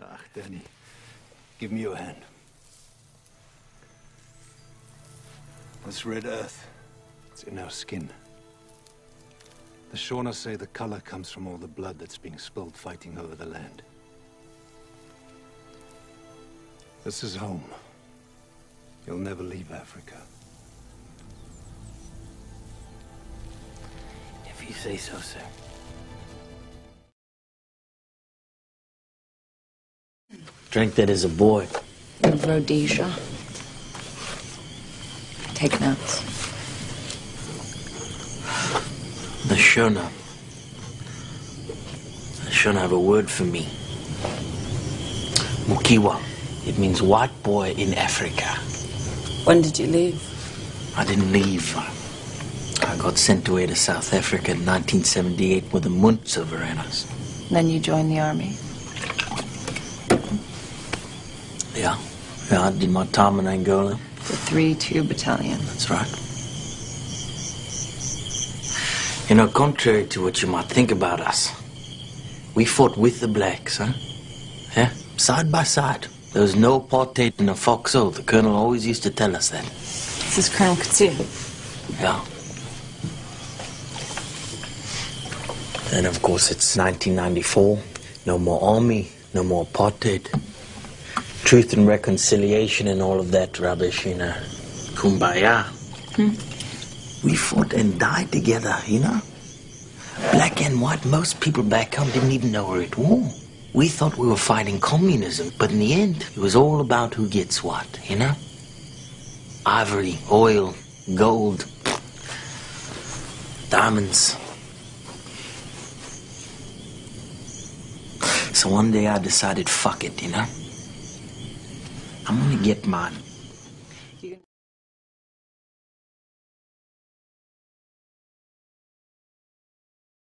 Ah, Danny, give me your hand. This red earth, it's in our skin. The Shona say the color comes from all the blood that's being spilled fighting over the land. This is home. You'll never leave Africa. If you say so, sir. Drank that as a boy. in Rhodesia. Take notes. The Shona. The Shona have a word for me. Mukiwa. It means white boy in Africa. When did you leave? I didn't leave. I got sent away to South Africa in 1978 with the Muntzer ran us. Then you joined the army. Yeah. Yeah, I did my time in Angola. The 3-2 Battalion. That's right. You know, contrary to what you might think about us, we fought with the blacks, huh? Yeah? Side by side. There was no apartheid in the foxhole. The colonel always used to tell us that. This is Colonel Coetzee. Yeah. And of course, it's 1994. No more army, no more apartheid. Truth and reconciliation and all of that rubbish, you know. Kumbaya. Hmm. We fought and died together, you know. Black and white, most people back home didn't even know we're at war. We thought we were fighting communism, but in the end, it was all about who gets what, you know? Ivory, oil, gold, diamonds. So one day I decided, fuck it, you know? I'm gonna get mine.